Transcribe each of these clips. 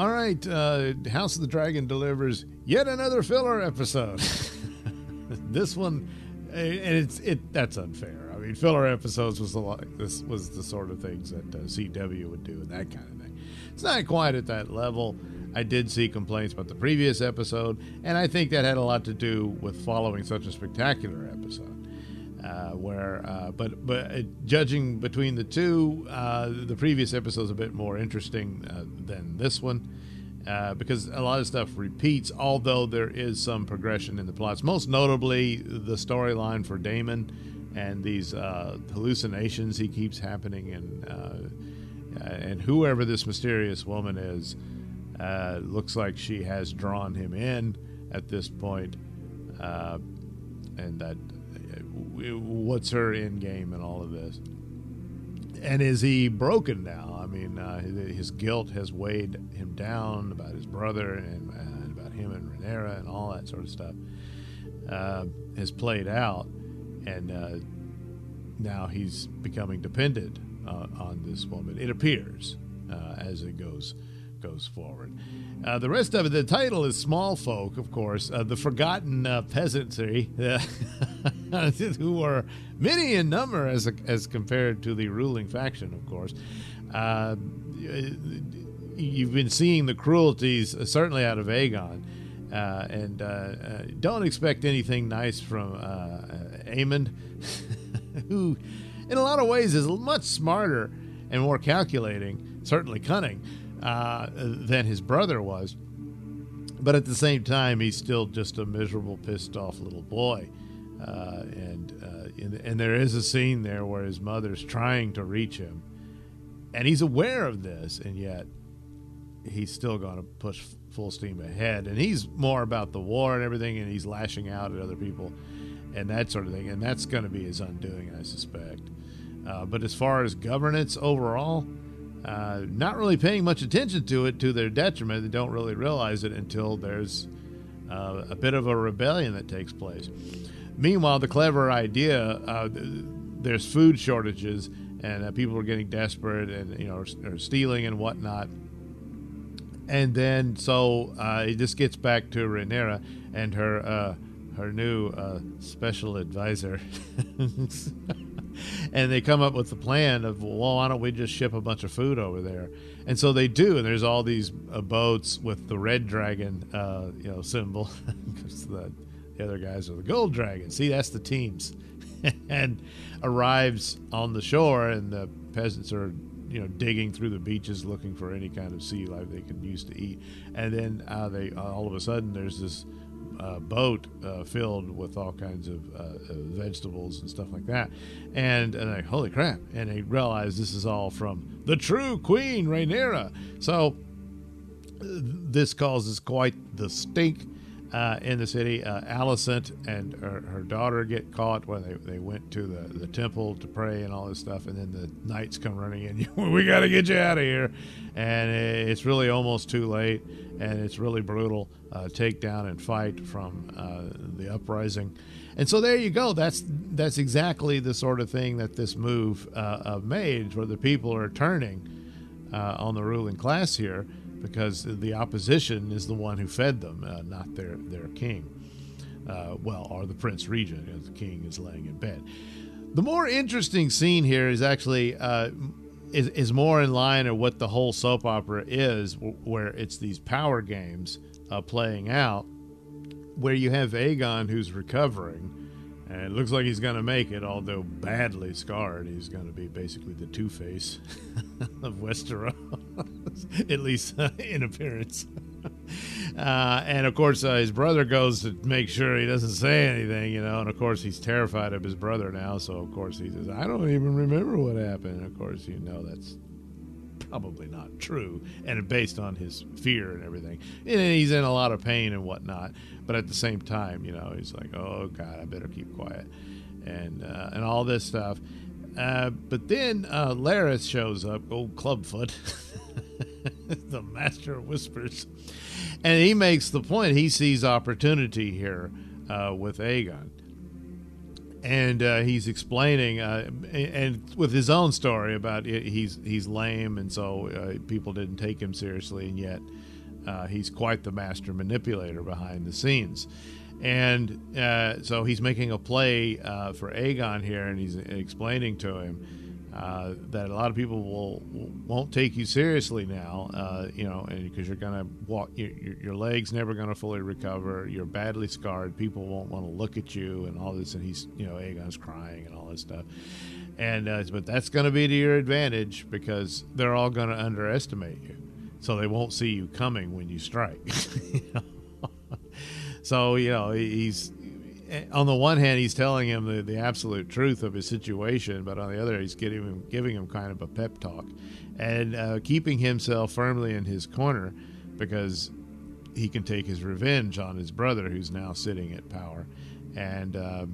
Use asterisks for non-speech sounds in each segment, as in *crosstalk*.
All right, uh, House of the Dragon delivers yet another filler episode. *laughs* this one, and it's it that's unfair. I mean, filler episodes was a lot. This was the sort of things that uh, CW would do and that kind of thing. It's not quite at that level. I did see complaints about the previous episode, and I think that had a lot to do with following such a spectacular episode. Uh, where, uh, but but uh, judging between the two, uh, the previous episode is a bit more interesting uh, than this one. Uh, because a lot of stuff repeats, although there is some progression in the plots. Most notably, the storyline for Daemon and these hallucinations he keeps happening, and and whoever this mysterious woman is, looks like she has drawn him in at this point, and that what's her end game in all of this? And is he broken now? I mean, uh, his guilt has weighed him down about his brother and, and about him and Rhaenyra and all that sort of stuff uh, has played out, and uh, now he's becoming dependent on this woman. It appears as it goes goes forward. Uh, the rest of it, the title is Small Folk, of course, uh, the forgotten uh, peasantry, *laughs* who are many in number as, as compared to the ruling faction, of course. Uh, you've been seeing the cruelties, uh, certainly out of Aegon. Uh, and don't expect anything nice from Aemond, *laughs* who, in a lot of ways, is much smarter and more calculating, certainly cunning uh, than his brother was. But at the same time, he's still just a miserable, pissed off little boy. Uh, and, uh, and there is a scene there where his mother's trying to reach him, and he's aware of this, and yet he's still going to push full steam ahead. And he's more about the war and everything, and he's lashing out at other people and that sort of thing. And that's going to be his undoing, I suspect. Uh, but as far as governance overall, uh, not really paying much attention to it to their detriment. They don't really realize it until there's uh, a bit of a rebellion that takes place. Meanwhile, the clever idea uh, there's food shortages and uh, people are getting desperate and you know are, are stealing and whatnot. And then so uh, it just gets back to Rhaenyra and her her new special advisor. *laughs* and they come up with the plan of well why don't we just ship a bunch of food over there? And so they do and there's all these uh, boats with the red dragon uh, you know symbol. *laughs* Because the, the other guys are the gold dragon see that's the teams. *laughs* And arrives on the shore and the peasants are you know digging through the beaches looking for any kind of sea life they can use to eat. And then uh, they all of a sudden there's this uh, boat uh, filled with all kinds of uh, uh, vegetables and stuff like that. And, and like, holy crap. And they realize this is all from the true Queen Rhaenyra. So this causes quite the stink uh, in the city. Uh, Alicent and her, her, daughter get caught when they, they went to the, the temple to pray and all this stuff. And then the knights come running in. *laughs* we got to get you out of here. And it's really almost too late. And it's really brutal. Uh, take down and fight from uh, the uprising. And so there you go. That's that's exactly the sort of thing that this move uh, made, where the people are turning uh, on the ruling class here because the opposition is the one who fed them, uh, not their their king. Uh, well, or the prince regent, as the king is laying in bed. The more interesting scene here is actually uh, is, is more in line of what the whole soap opera is, where it's these power games uh, playing out, where you have Aegon who's recovering. And it looks like he's going to make it, although badly scarred. He's going to be basically the Two Face *laughs* of Westeros, *laughs* at least uh, in appearance. *laughs* Uh, and of course, uh, his brother goes to make sure he doesn't say anything, you know. And of course, he's terrified of his brother now. So, of course, he says, I don't even remember what happened. And of course, you know that's probably not true and based on his fear and everything. And he's in a lot of pain and whatnot. But at the same time, you know, he's like, oh, God, I better keep quiet. And, uh, and all this stuff. Uh, but then uh, Larys shows up, old Clubfoot, *laughs* the master of whispers. And he makes the point he sees opportunity here uh, with Aegon and uh, he's explaining uh, and with his own story about it, he's he's lame and so uh, people didn't take him seriously and yet uh, he's quite the master manipulator behind the scenes. And uh, so he's making a play uh, for Aegon here, and he's explaining to him uh, that a lot of people will won't take you seriously now, uh, you know, because you're gonna walk, your, your legs never gonna fully recover. You're badly scarred. People won't want to look at you and all this. And he's, you know, Aegon's crying and all this stuff. And uh, but that's gonna be to your advantage because they're all gonna underestimate you, so they won't see you coming when you strike. *laughs* you know? so you know he's on the one hand, he's telling him the, the absolute truth of his situation, but on the other, he's giving him, giving him kind of a pep talk and uh, keeping himself firmly in his corner because he can take his revenge on his brother, who's now sitting at power. And, uh,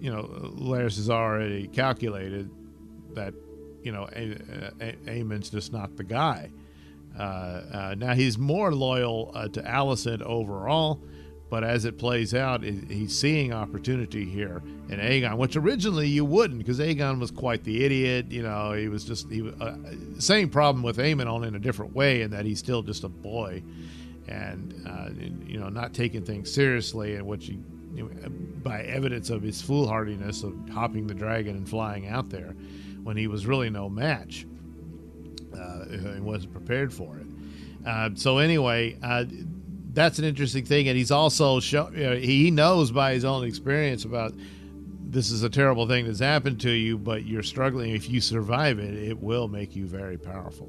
you know, Larys has already calculated that, you know, Aemond's just not the guy. Uh, uh, now, he's more loyal uh, to Alicent overall but as it plays out, he's seeing opportunity here in Aegon, which originally you wouldn't, because Aegon was quite the idiot. You know, he was just he uh, same problem with Aemond, only in a different way, in that he's still just a boy, and, uh, you know, not taking things seriously, and which he, you know, by evidence of his foolhardiness of hopping the dragon and flying out there, when he was really no match, uh, and wasn't prepared for it. Uh, so anyway uh, that's an interesting thing, and he's also show, you know, he knows by his own experience about this is a terrible thing that's happened to you, but you're struggling. If you survive it, it will make you very powerful.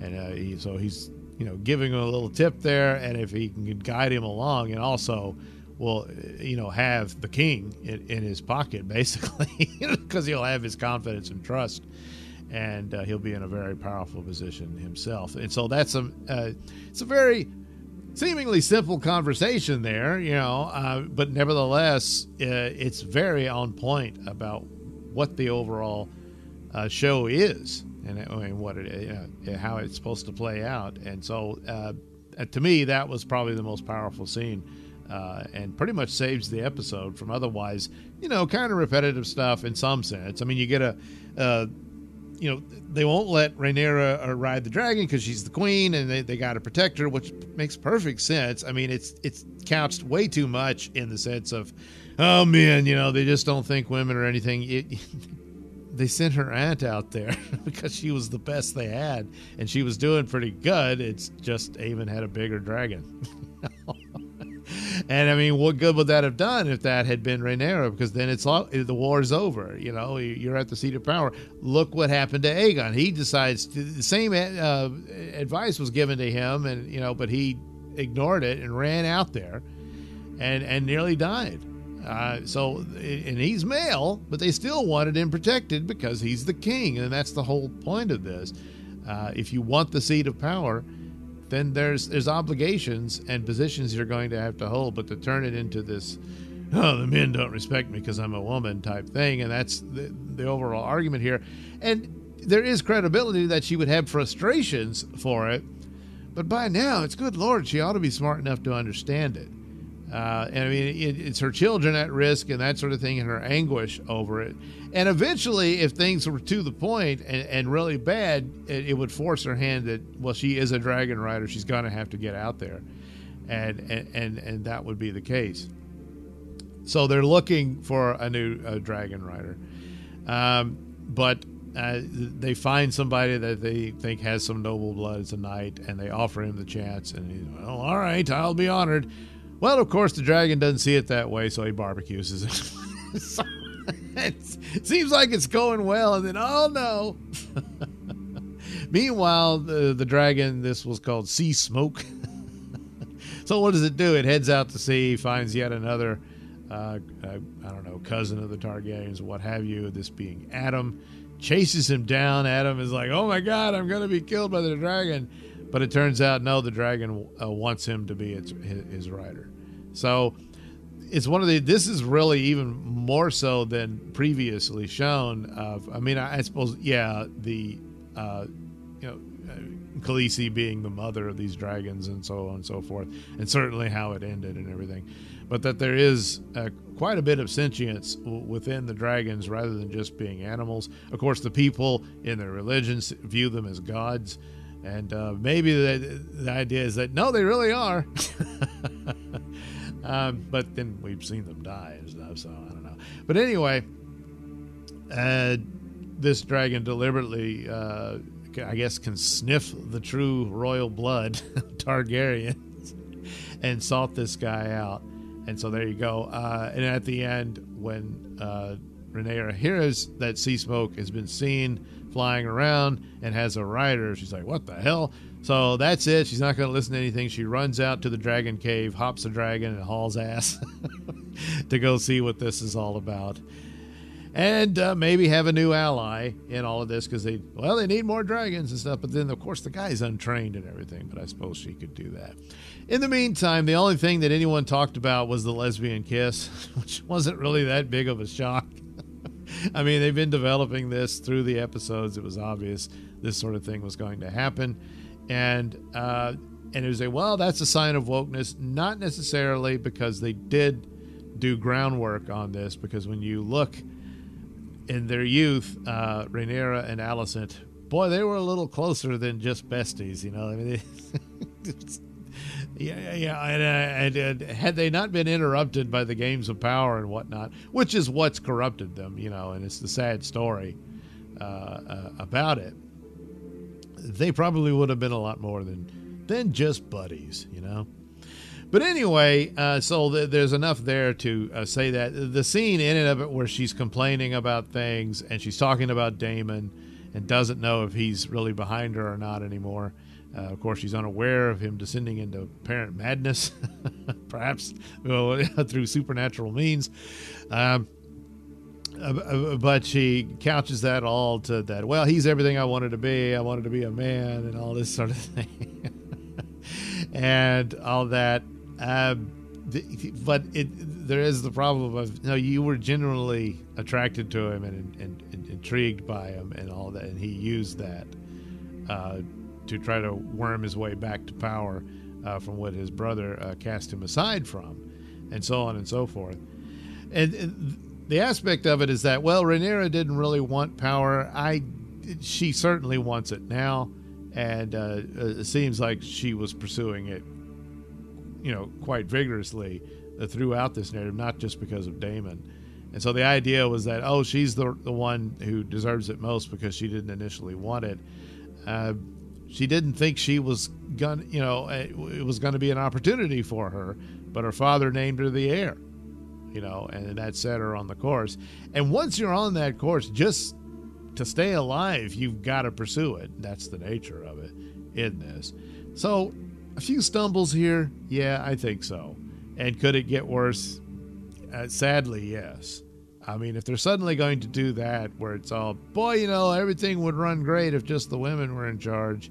And uh, he, so he's you know giving him a little tip there, and if he can guide him along, and also will you know have the king in, in his pocket *laughs* basically because he'll have his confidence and trust and uh, he'll be in a very powerful position himself and so that's a uh, it's a very seemingly simple conversation there, you know, uh, but nevertheless, uh, it's very on point about what the overall uh, show is and, and what it, you know, how it's supposed to play out. And so, uh, to me, that was probably the most powerful scene. Uh, and pretty much saves the episode from otherwise, you know, kind of repetitive stuff in some sense. I mean, you get a, uh, you know, they won't let Rhaenyra uh, ride the dragon because she's the queen and they, they got to protect her, which makes perfect sense. I mean, it's it's couched way too much in the sense of, oh man, you know, they just don't think women or anything. It, *laughs* they sent her aunt out there *laughs* because she was the best they had and she was doing pretty good. It's just Aemond had a bigger dragon. *laughs* And I mean, what good would that have done if that had been Rhaenyra? Because then it's all, the war's over. You know, you're at the seat of power. Look what happened to Aegon. He decides to, the same uh, advice was given to him, and you know, but he ignored it and ran out there, and and nearly died. Uh, so, and he's male, but they still wanted him protected because he's the king, and that's the whole point of this. Uh, if you want the seat of power, then there's there's obligations and positions you're going to have to hold. But to turn it into this, oh, the men don't respect me because I'm a woman type thing, and that's the, the overall argument here. And there is credibility that she would have frustrations for it, but by now, it's good Lord, she ought to be smart enough to understand it. Uh, and I mean, it, it's her children at risk and that sort of thing, and her anguish over it. And eventually, if things were to the point and, and really bad, it, it, would force her hand that, well, she is a dragon rider. She's going to have to get out there. And, and, and, and that would be the case. So they're looking for a new uh, dragon rider. Um, but uh, they find somebody that they think has some noble blood as a knight, and they offer him the chance. And he's, well, all right, I'll be honored. Well, of course, the dragon doesn't see it that way, so he barbecues it. so *laughs* it seems like it's going well, and then oh no. *laughs* Meanwhile, the the dragon, this was called Seasmoke. *laughs* so what does it do? It heads out to sea, finds yet another, uh, uh, I don't know, cousin of the Targaryens, what have you. This being Addam, chases him down. Addam is like, "Oh my God, I'm going to be killed by the dragon." But it turns out, no, the dragon uh, wants him to be its, his, his rider. So it's one of the. This is really even more so than previously shown. Of, I mean, I, I suppose, yeah, the, uh, you know, uh, Khaleesi being the mother of these dragons and so on and so forth, and certainly how it ended and everything, but that there is uh, quite a bit of sentience within the dragons rather than just being animals. Of course, the people in their religions view them as gods And uh, maybe the, the idea is that no, they really are. *laughs* um, but then we've seen them die and stuff, so I don't know. But anyway, uh, this dragon deliberately, uh, I guess, can sniff the true royal blood, *laughs* Targaryens, and sought this guy out. And so there you go. Uh, and at the end, when uh, Rhaenyra hears that Seasmoke has been seen flying around and has a rider, she's like, "What the hell?" So that's it. She's not going to listen to anything. She runs out to the dragon cave, hops a dragon, and hauls ass *laughs* to go see what this is all about and uh, maybe have a new ally in all of this because they well they need more dragons and stuff but then of course the guy's untrained and everything but i suppose she could do that in the meantime the only thing that anyone talked about was the lesbian kiss *laughs* which wasn't really that big of a shock *laughs* i mean they've been developing this through the episodes it was obvious this sort of thing was going to happen and uh, and it was a well that's a sign of wokeness not necessarily because they did do groundwork on this because when you look in their youth, uh, Rhaenyra and Alicent, boy, they were a little closer than just besties. You know, I mean, *laughs* yeah, yeah, and, uh, and, and, had they not been interrupted by the games of power and whatnot, which is what's corrupted them, you know, and it's the sad story uh, uh about it, they probably would have been a lot more than than just buddies, you know. But anyway, uh, so th- there's enough there to uh, say that the scene in and of it where she's complaining about things and she's talking about Daemon and doesn't know if he's really behind her or not anymore. Uh, of course, she's unaware of him descending into apparent madness, *laughs* perhaps well, *laughs* through supernatural means. Um, uh, uh, but she couches that all to that. Well, he's everything I wanted to be. I wanted to be a man, and all this sort of *laughs* thing, and all that. Um, but it, there is the problem of you know you were genuinely attracted to him and, and, and intrigued by him and all that, and he used that uh, to try to worm his way back to power uh, from what his brother uh, cast him aside from, and so on and so forth. And, and the aspect of it is that well, Rhaenyra didn't really want power. I she certainly wants it now, and uh, it seems like she was pursuing it you know, quite vigorously uh, throughout this narrative, not just because of Daemon. And so the idea was that, oh, she's the, the one who deserves it most because she didn't initially want it. Uh, she didn't think she was going you know, uh, it was going to be an opportunity for her, but her father named her the heir, you know, and that set her on the course. And once you're on that course, just to stay alive, you've got to pursue it. That's the nature of it in this. So a few stumbles here, yeah, I think so. And could it get worse? Uh, sadly, yes. I mean, if they're suddenly going to do that, where it's all, boy, you know, everything would run great if just the women were in charge.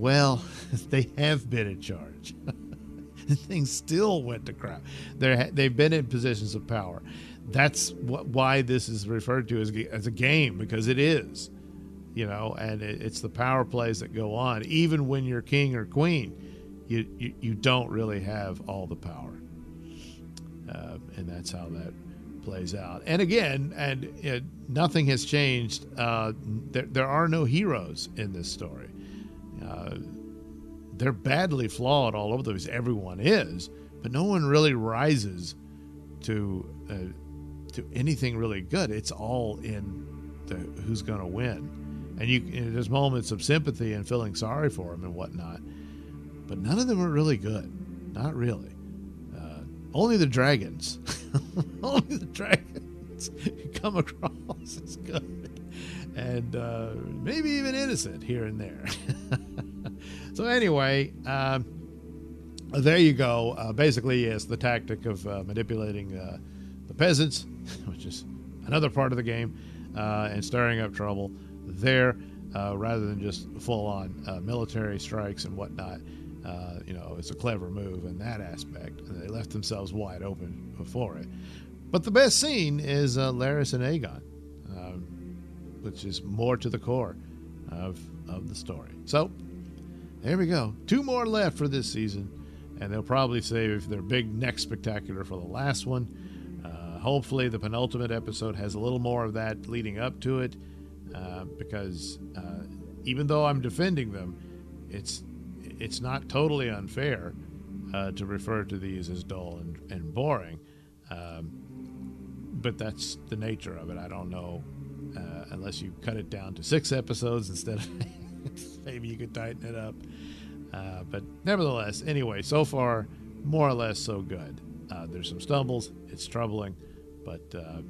Well, *laughs* they have been in charge. *laughs* Things still went to crap. They're, they've been in positions of power. That's what, why this is referred to as, as a game, because it is you know, and it, it's the power plays that go on. Even when you're king or queen, you you, you don't really have all the power, uh, and that's how that plays out. And again, and it, nothing has changed. Uh, there there are no heroes in this story. Uh, they're badly flawed all over the place. Everyone is, but no one really rises to uh, to anything really good. It's all in the who's going to win. And you there's moments of sympathy and feeling sorry for them and whatnot but none of them are really good. Not really. Uh, only the dragons. *laughs* Only the dragons *laughs* come across as good. And uh, maybe even innocent here and there *laughs* so anyway um, there you go uh, basically yes the tactic of uh, manipulating uh, the peasants *laughs* which is another part of the game uh, and stirring up trouble there uh, rather than just full on uh, military strikes and whatnot. Uh, you know, it's a clever move in that aspect. They left themselves wide open for it. But the best scene is uh, Larys and Aegon, um, which is more to the core of, of the story. So there we go. Two more left for this season. And they'll probably save their big next spectacular for the last one. Uh, hopefully, the penultimate episode has a little more of that leading up to it. Uh, because uh, even though I'm defending them, it's it's not totally unfair uh, to refer to these as dull and, and boring. Um, but that's the nature of it. I don't know uh, unless you cut it down to six episodes instead of *laughs* *laughs* maybe you could tighten it up. Uh, but nevertheless, anyway, so far more or less so good. Uh, there's some stumbles. It's troubling, but uh,